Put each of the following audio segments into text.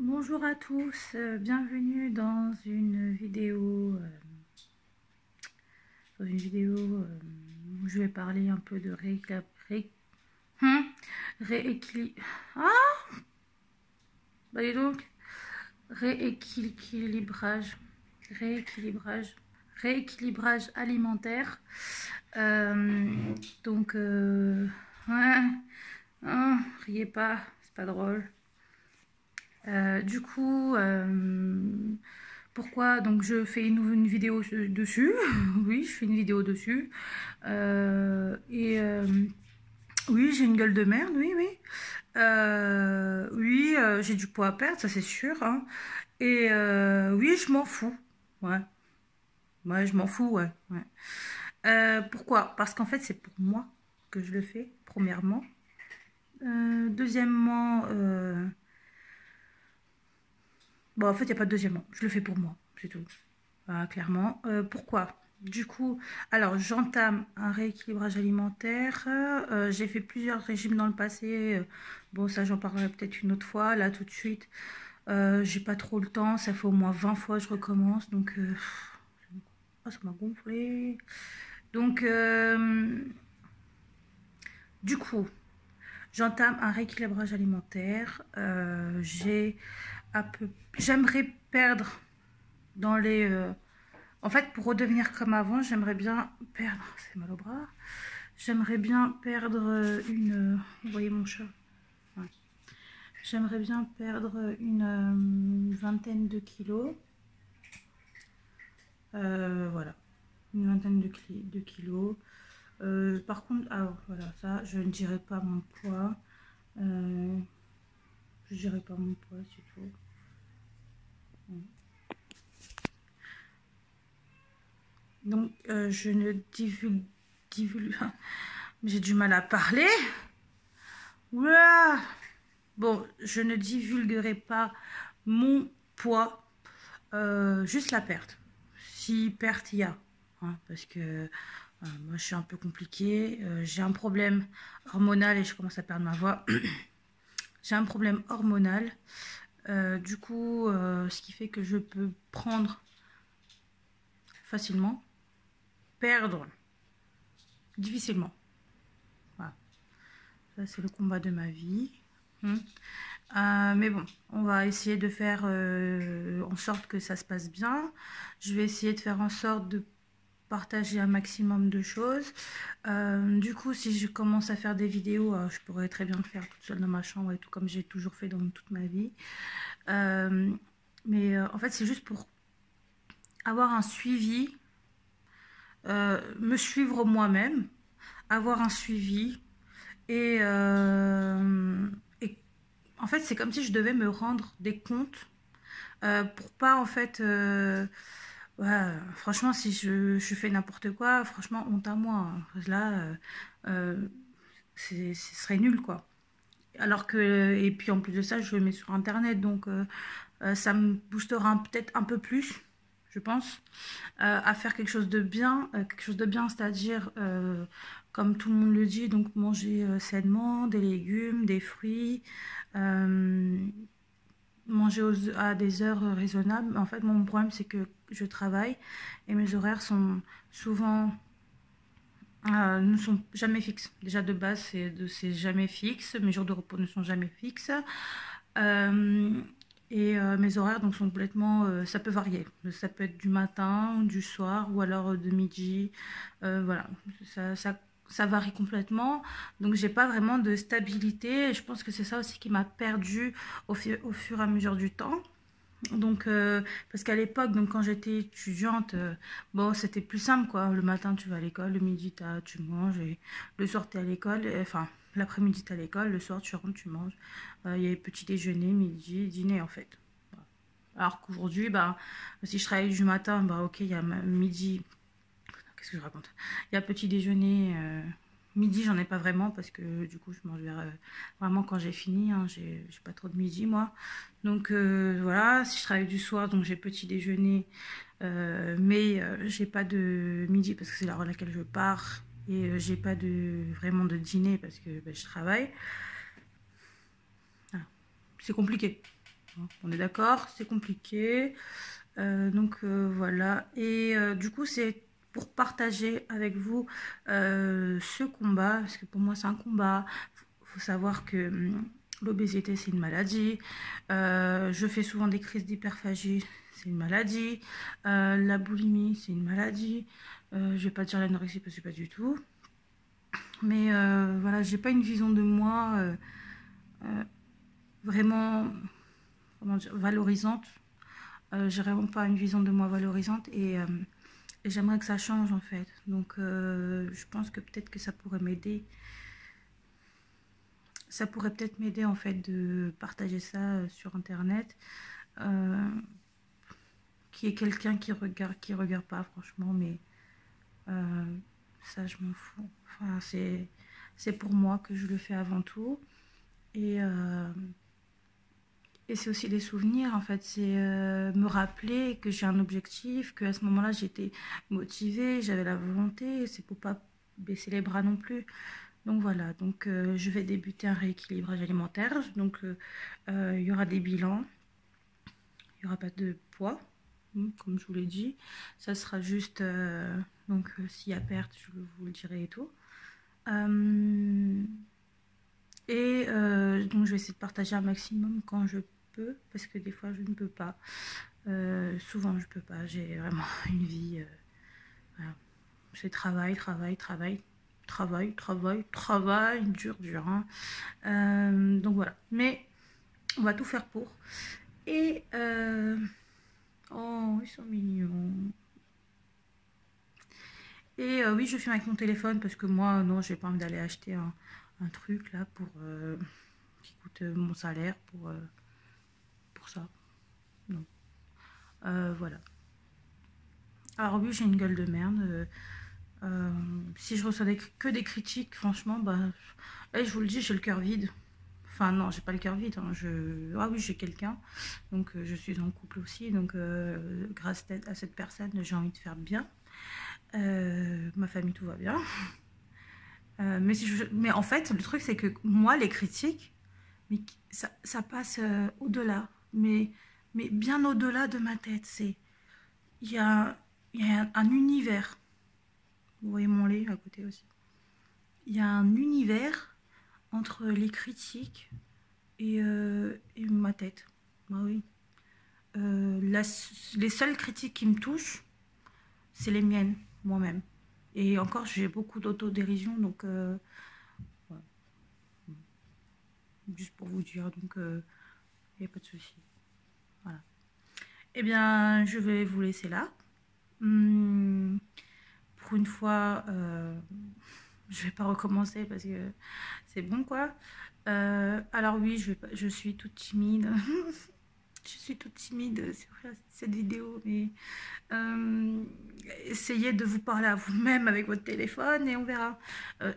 Bonjour à tous, euh, bienvenue dans une vidéo, euh, dans une vidéo euh, où je vais parler un peu de rééquilibrage. Hein ah bah donc, rééquilibrage, rééquilibrage, rééquilibrage alimentaire. donc, ouais, hein, riez pas, c'est pas drôle. Euh, du coup, euh, pourquoi donc je fais une, vidéo dessus? Oui, je fais une vidéo dessus. Euh, et oui, j'ai une gueule de merde, oui, oui. oui, j'ai du poids à perdre, ça c'est sûr. Hein. Et oui, je m'en fous. Ouais. Ouais, je m'en fous, ouais. ouais. pourquoi? Parce qu'en fait, c'est pour moi que je le fais, premièrement. deuxièmement, Bon, en fait, il n'y a pas de deuxièmement. Je le fais pour moi, c'est tout. clairement. Euh, pourquoi? Du coup, alors j'entame un rééquilibrage alimentaire. Euh, j'ai fait plusieurs régimes dans le passé. Bon, ça, j'en parlerai peut-être une autre fois. Là, tout de suite, euh, j'ai pas trop le temps. Ça fait au moins 20 fois que je recommence. Donc, oh, ça m'a gonflé. Donc, du coup, j'entame un rééquilibrage alimentaire. j'ai. J'aimerais perdre dans les... Euh, en fait, pour redevenir comme avant, j'aimerais bien perdre... C'est mal au bras. J'aimerais bien perdre euh, une... Vous voyez mon chat? J'aimerais bien perdre une euh, vingtaine de kilos. voilà. Une vingtaine de, de kilos. par contre, alors voilà, ça, je ne dirais pas mon poids. Je dirais pas mon poids, c'est tout. Donc, euh, je ne divulgue... divulgue J'ai du mal à parler. Bon, je ne divulguerai pas mon poids, euh, juste la perte. Si perte il y a, hein, parce que euh, moi je suis un peu compliquée. J'ai un problème hormonal et je commence à perdre ma voix. J'ai un problème hormonal. Euh, du coup, euh, ce qui fait que je peux prendre facilement, perdre difficilement. Voilà. Ça, c'est le combat de ma vie. Hmm. Euh, mais bon, on va essayer de faire en sorte que ça se passe bien. Je vais essayer de faire en sorte de partager un maximum de choses. Euh, du coup, si je commence à faire des vidéos, euh, je pourrais très bien le faire toute seule dans ma chambre et tout comme j'ai toujours fait dans toute ma vie. Euh, mais en fait, c'est juste pour avoir un suivi, me suivre moi-même, avoir un suivi et, et en fait, c'est comme si je devais me rendre des comptes pour pas en fait Franchement, si je, fais n'importe quoi, franchement, honte à moi. Là, euh, euh, ce serait nul, quoi. Alors que, et puis en plus de ça, je le mets sur Internet, donc euh, ça me boostera peut-être un peu plus, je pense, à faire quelque chose de bien, quelque chose de bien, c'est-à-dire, comme tout le monde le dit, donc manger sainement, des légumes, des fruits, à des heures raisonnables. En fait, mon problème, c'est que je travaille et mes horaires sont souvent euh, ne sont jamais fixes. Déjà de base, c'est jamais fixe. Mes jours de repos ne sont jamais fixes. Euh, et euh, mes horaires donc sont complètement, ça peut varier. Ça peut être du matin, du soir ou alors de midi. voilà, ça ça varie complètement. Donc, j'ai pas vraiment de stabilité. Je pense que c'est ça aussi qui m'a perdu au, au, fur et à mesure du temps. Donc, euh, parce qu'à l'époque, donc quand j'étais étudiante, euh, bon, c'était plus simple, quoi. Le matin, tu vas à l'école, le midi, tu manges, le soir, tu es à l'école, enfin, l'après-midi, tu es à l'école, le soir, tu rentres, tu manges. Euh, il y a petit déjeuner, midi, dîner, en fait. Alors qu'aujourd'hui, bah, si je travaille du matin, bah, ok, il y a midi, Qu'est-ce que je raconte? Il y a petit déjeuner. Euh, midi, j'en ai pas vraiment parce que du coup, je mange euh, vraiment quand j'ai fini. Hein, j'ai pas trop de midi, moi. Donc euh, voilà, si je travaille du soir, donc j'ai petit déjeuner. mais j'ai pas de midi parce que c'est l'heure à laquelle je pars. Et j'ai pas de vraiment de dîner parce que ben, je travaille. C'est compliqué. On est d'accord, c'est compliqué. Donc voilà. Et du coup, c'est pour partager avec vous ce combat, parce que pour moi, c'est un combat. Il faut savoir que hum, l'obésité, c'est une maladie. je fais souvent des crises d'hyperphagie, c'est une maladie. la boulimie, c'est une maladie. je vais pas dire l'anorexie parce que pas du tout. Mais voilà, j'ai pas une vision de moi vraiment valorisante. Euh, j'ai vraiment pas une vision de moi valorisante et, euh, j'aimerais que ça change en fait. Donc euh, je pense que peut-être que ça pourrait m'aider. Ça pourrait peut-être m'aider en fait de partager ça sur internet. qui est quelqu'un qui regarde, qui regarde pas franchement, mais ça je m'en fous. Enfin, c'est pour moi que je le fais avant tout. Et et c'est aussi des souvenirs, en fait. C'est euh, me rappeler que j'ai un objectif, qu'à ce moment-là, j'étais motivée, j'avais la volonté. C'est pour pas baisser les bras non plus. Donc voilà, donc euh, je vais débuter un rééquilibrage alimentaire. Donc euh, il y aura des bilans, il n'y aura pas de poids, hein, comme je vous l'ai dit. Ça sera juste, donc s'il y a perte, je vous le dirai et tout. et donc je vais essayer de partager un maximum quand je parce que des fois je ne peux pas. Euh, souvent je peux pas, j'ai vraiment une vie. Euh, C'est travail, travail, travail, travail, travail, travail, dur, dur. Hein. Euh, donc voilà. Mais on va tout faire pour. Et oh, ils sont mignons. Et oui, je filme avec mon téléphone parce que moi, non, j'ai pas envie d'aller acheter un, un, truc là pour qui coûte mon salaire pour ça. Non. Euh, voilà. Alors oui, j'ai une gueule de merde. Euh, euh, si je reçois que des critiques, franchement, bah, eh, je vous le dis, j'ai le cœur vide. Enfin non, j'ai pas le cœur vide. Hein. Ah oui, j'ai quelqu'un. Donc je suis en couple aussi. Donc grâce à cette personne, j'ai envie de faire bien. ma famille, tout va bien. mais, en fait, le truc, c'est que moi, les critiques, ça passe au-delà mais, mais bien au-delà de ma tête. C'est Il y a, y a un, univers. Vous voyez mon lait à côté aussi. Il y a un univers entre les critiques et, euh, ma tête. Bah oui. Euh, les seules critiques qui me touchent, c'est les miennes, moi-même. Et encore, j'ai beaucoup d'autodérision, donc... Euh, Juste pour vous dire, donc... Pas de souci. Voilà. Eh bien, je vais vous laisser là. Hmm, pour une fois, euh, je vais pas recommencer parce que c'est bon, quoi. Euh, alors oui, je, vais je suis toute timide. je suis toute timide sur cette vidéo, mais euh, essayez de vous parler à vous-même avec votre téléphone et on verra.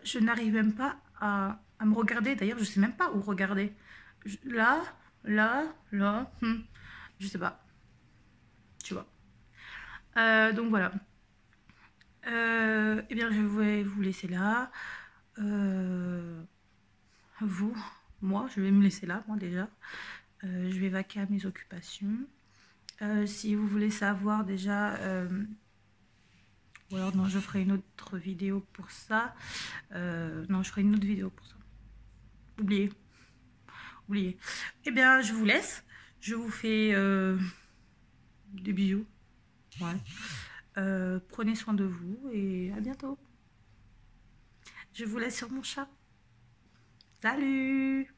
je n'arrive même pas à, à, me regarder. D'ailleurs, je sais même pas où regarder. là, là, là, hmm, je sais pas. Tu vois. Euh, donc voilà. Euh, eh bien, je vais vous laisser là. Euh, vous, moi, je vais me laisser là, moi déjà. je vais vaquer à mes occupations. si vous voulez savoir déjà... ou alors non, je ferai une autre vidéo pour ça. non, je ferai une autre vidéo pour ça. Oubliez. Oubliez. Eh bien, je vous laisse. Je vous fais euh, des bisous. Euh, prenez soin de vous et à bientôt. Je vous laisse sur mon chat. Salut